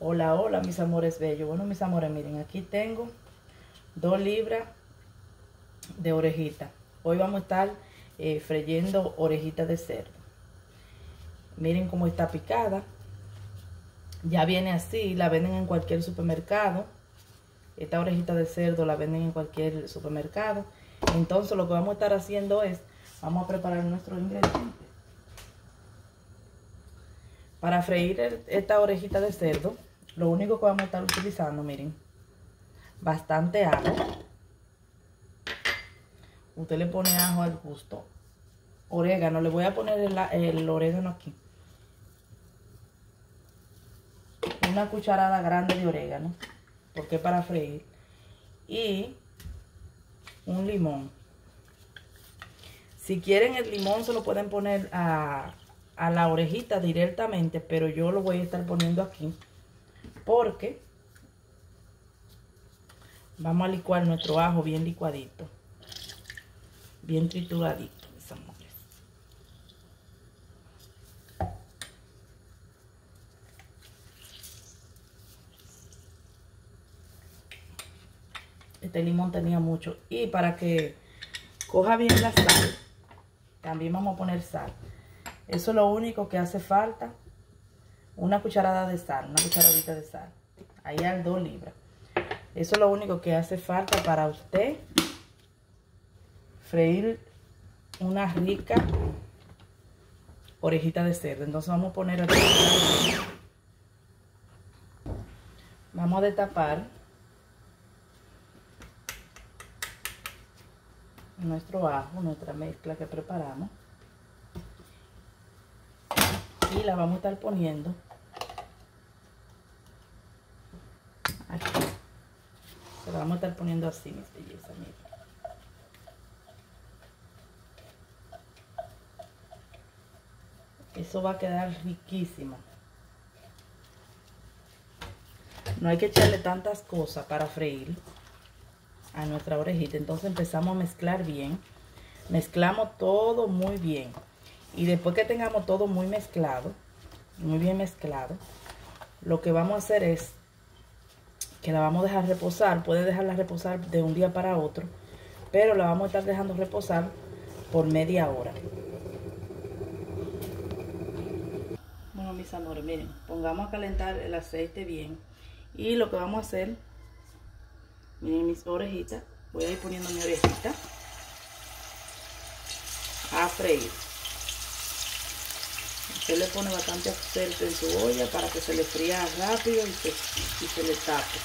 Hola, hola, mis amores bellos. Bueno, mis amores, miren, aquí tengo dos libras de orejita. Hoy vamos a estar eh, freyendo orejita de cerdo. Miren cómo está picada. Ya viene así, la venden en cualquier supermercado. Esta orejita de cerdo la venden en cualquier supermercado. Entonces lo que vamos a estar haciendo es, vamos a preparar nuestros ingredientes. Para freír esta orejita de cerdo, lo único que vamos a estar utilizando, miren, bastante ajo. Usted le pone ajo al gusto. Orégano, le voy a poner el, orégano aquí. Una cucharada grande de orégano, porque es para freír. Y un limón. Si quieren el limón se lo pueden poner a la orejita directamente, pero yo lo voy a estar poniendo aquí porque vamos a licuar nuestro ajo bien licuadito, bien trituradito, mis amores. Este limón tenía mucho. Y para que coja bien la sal, también vamos a poner sal. Eso es lo único que hace falta una cucharada de sal, una cucharadita de sal. Ahí al 2 libras. Eso es lo único que hace falta para usted freír una rica orejita de cerdo. Entonces vamos a poner aquí. Vamos a destapar nuestro ajo, nuestra mezcla que preparamos. Y la vamos a estar poniendo Se lo vamos a estar poniendo así, mis bellezas, miren. Eso va a quedar riquísimo. No hay que echarle tantas cosas para freír a nuestra orejita. Entonces empezamos a mezclar bien. Mezclamos todo muy bien. Y después que tengamos todo muy mezclado, muy bien mezclado, lo que vamos a hacer es que la vamos a dejar reposar. Puede dejarla reposar de un día para otro, pero la vamos a estar dejando reposar por media hora. Bueno, mis amores, miren, pongamos a calentar el aceite bien. Y lo que vamos a hacer, miren mis orejitas, voy a ir poniendo mi orejita a freír. Usted le pone bastante aceite en su olla para que se le fría rápido y se, y se le tape.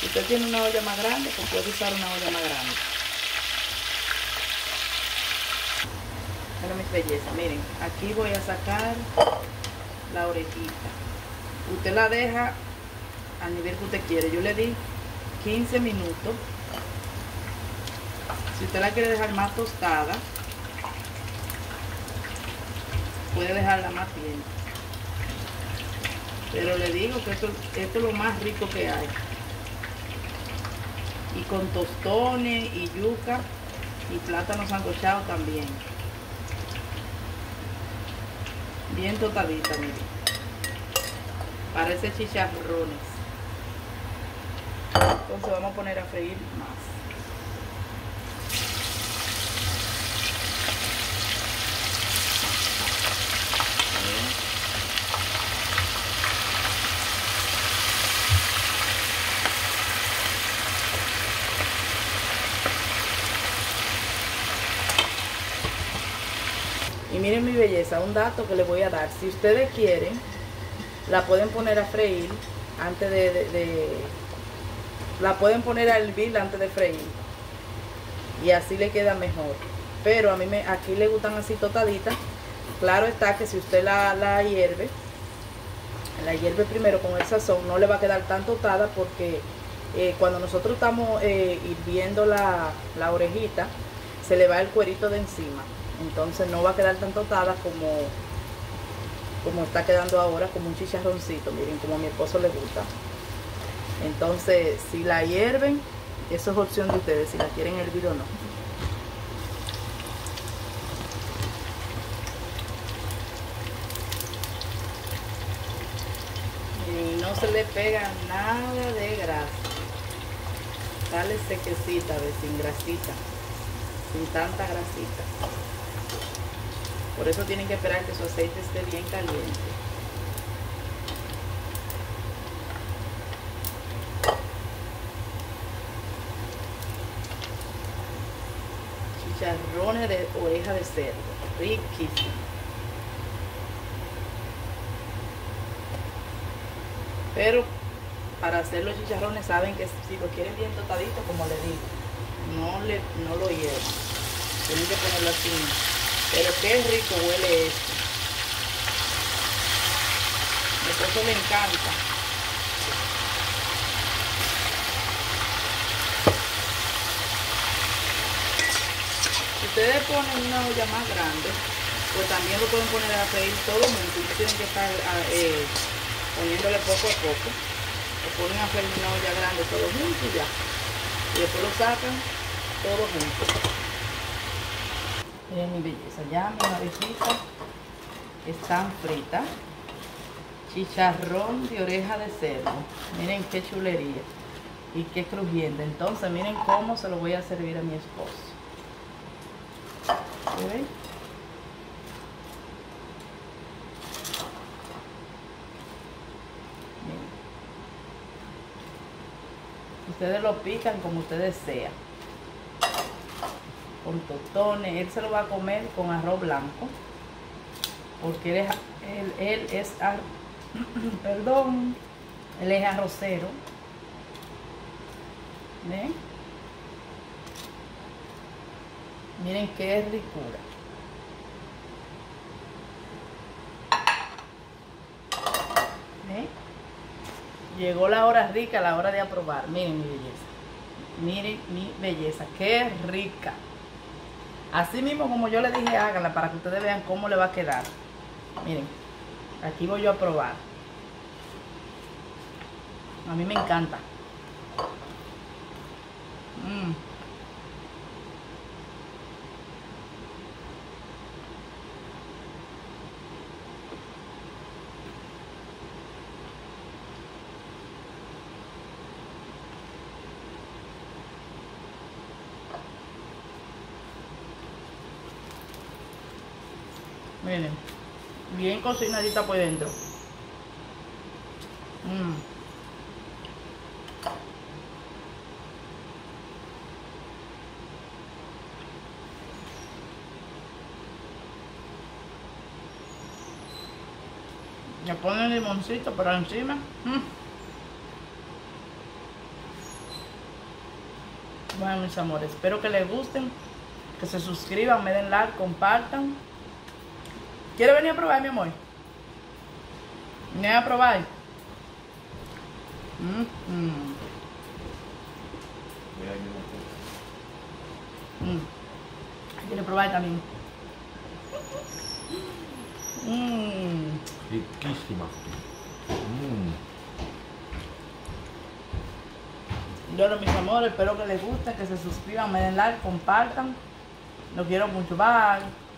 Si usted tiene una olla más grande, pues puede usar una olla más grande. Bueno, mis bellezas, miren, aquí voy a sacar la orejita. Usted la deja al nivel que usted quiere. Yo le di 15 minutos si usted la quiere dejar más tostada, puede dejarla más bien. Pero le digo que esto, esto es lo más rico que hay. Y con tostones y yuca y plátano sancochado también. Bien tostadita, miren. Parece chicharrones. Entonces vamos a poner a freír más. Miren mi belleza, un dato que les voy a dar. Si ustedes quieren, la pueden poner a freír antes de, la pueden poner a hervir antes de freír. Y así le queda mejor. Pero a mí me, aquí le gustan así tostaditas. Claro está que si usted la, la hierve, la hierve primero con el sazón, no le va a quedar tan tostada porque eh, cuando nosotros estamos eh, hirviendo la, la orejita, se le va el cuerito de encima entonces no va a quedar tan tostada como, como está quedando ahora, como un chicharroncito, miren, como a mi esposo le gusta. Entonces, si la hierven, eso es opción de ustedes, si la quieren hervir o no. Y no se le pega nada de grasa. Sale sequecita, de sin grasita, sin tanta grasita. Por eso tienen que esperar que su aceite esté bien caliente. Chicharrones de oreja de cerdo, riquísimo. Pero para hacer los chicharrones saben que si lo quieren bien tostadito, como le digo, no, le, no lo hierven. Tienen que ponerlo así. Pero qué rico huele esto. Mi esposo le encanta. Si ustedes ponen una olla más grande, pues también lo pueden poner a freír todo junto. No tienen que estar eh, poniéndole poco a poco. Lo ponen a freír una olla grande todo junto y ya. Y después lo sacan todo junto. Miren mi belleza, ya mis abejitas están fritas. Chicharrón de oreja de cerdo. Miren qué chulería y qué crujiente. Entonces miren cómo se lo voy a servir a mi esposo. ¿Ven? Ustedes lo pican como ustedes desean. Con tostones. Él se lo va a comer con arroz blanco. Porque él es, él, él es perdón, él es arrocero. ¿Ven? Miren qué ricura. ¿Ven? Llegó la hora rica, la hora de aprobar. Miren mi belleza. Miren mi belleza. Qué rica. Así mismo como yo le dije, háganla para que ustedes vean cómo le va a quedar. Miren, aquí voy yo a probar. A mí me encanta. Miren, bien cocinadita por dentro. Mm. Le ponen limoncito por encima. Mm. Bueno, mis amores, espero que les gusten, que se suscriban, me den like, compartan. ¿Quiere venir a probar, mi amor? Venir a probar. Mm, mm, mm. Quiere probar también. Mm. Riquísima. Mm. Bueno, mis amores, espero que les guste, que se suscriban, me den like, compartan. Los quiero mucho. Bye.